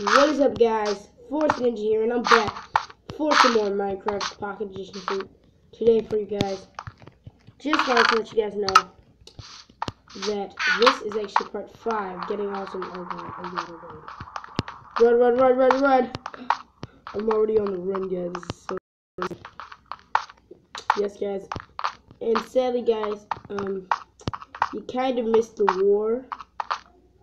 What is up, guys? Forest Ninja here, and I'm back for some more Minecraft Pocket Edition food today for you guys. Just wanted to let you guys know that this is actually part five, getting awesome. God, oh. Run, run, run, run, run! I'm already on the run, guys. So. Yes, guys. And sadly, guys, um, you kind of missed the war.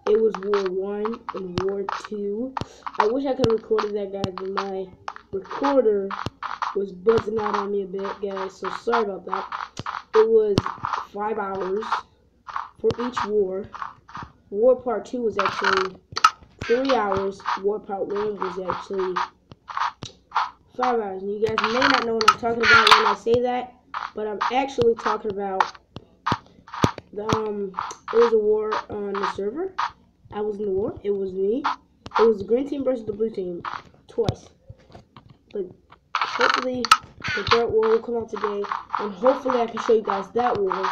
It was War 1 and War 2. I wish I could have recorded that, guys, but my recorder was buzzing out on me a bit, guys, so sorry about that. It was 5 hours for each war. War Part 2 was actually 3 hours. War Part 1 was actually 5 hours. And you guys may not know what I'm talking about when I say that, but I'm actually talking about the, um, it was a war on the server. I was in the war. It was me. It was the green team versus the blue team twice. But hopefully the third war will come out today, and hopefully I can show you guys that war.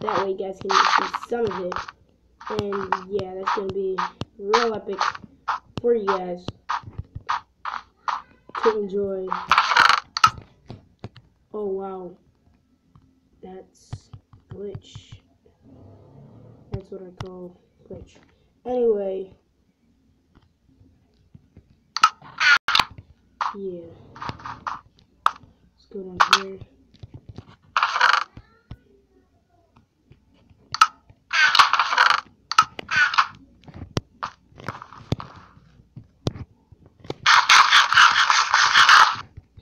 That way you guys can see some of it. And yeah, that's gonna be real epic for you guys to enjoy. Oh wow, that's glitch. That's what I call glitch. Anyway. Yeah. Let's go down here.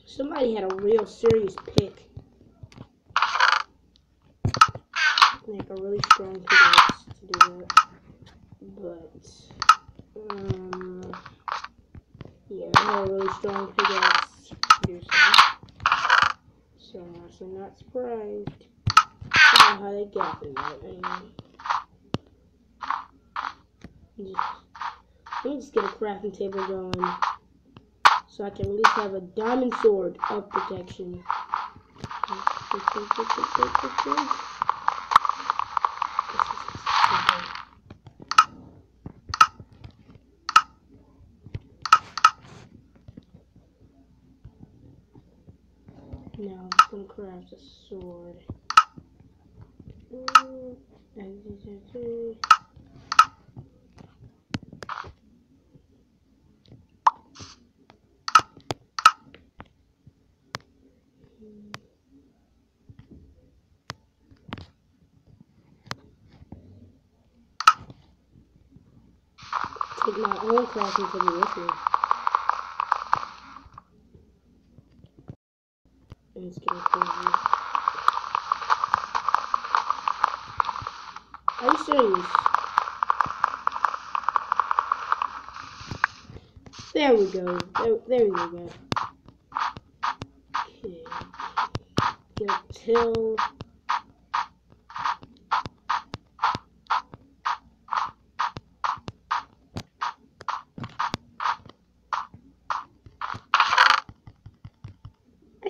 Somebody had a real serious pick. Like a really strong pickaxe to do that but um, yeah, I have a really strong pickaxe producer, so I'm actually not surprised about how they got that. Just, let me just get a crafting table going, so I can at least have a diamond sword of protection. Now I'm gonna craft a sword. Take my own crafting table with me. It's getting crazy. Are you serious? There we go. There, there we go. Okay. Get till.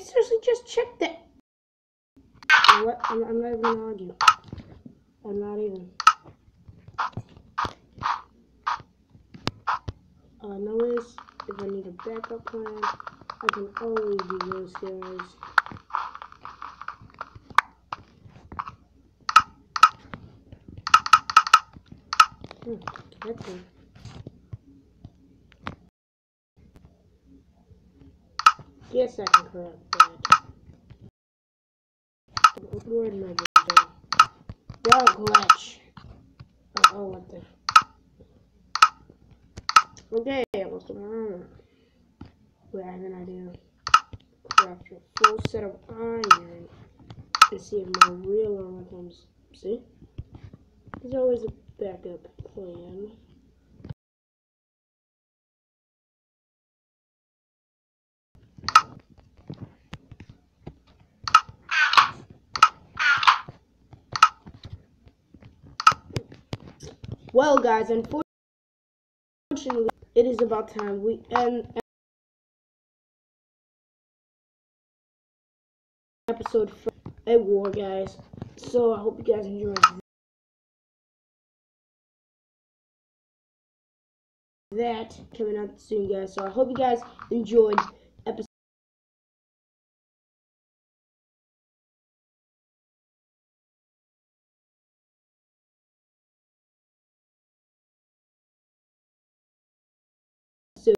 Seriously just checked that. What? I'm, I'm not even gonna argue. I'm not even. All I know is, if I need a backup plan, I can always do those guys. Hmm, that's it. Yes, I can correct that. Where did my go? Don't glitch. Oh, what the? Okay, what's going on? Wait, I have an idea. Craft a full set of iron and see if my real armor comes. See? There's always a backup plan. Well, guys, unfortunately, it is about time we end episode a war, guys. So I hope you guys enjoyed that coming out soon, guys. So I hope you guys enjoyed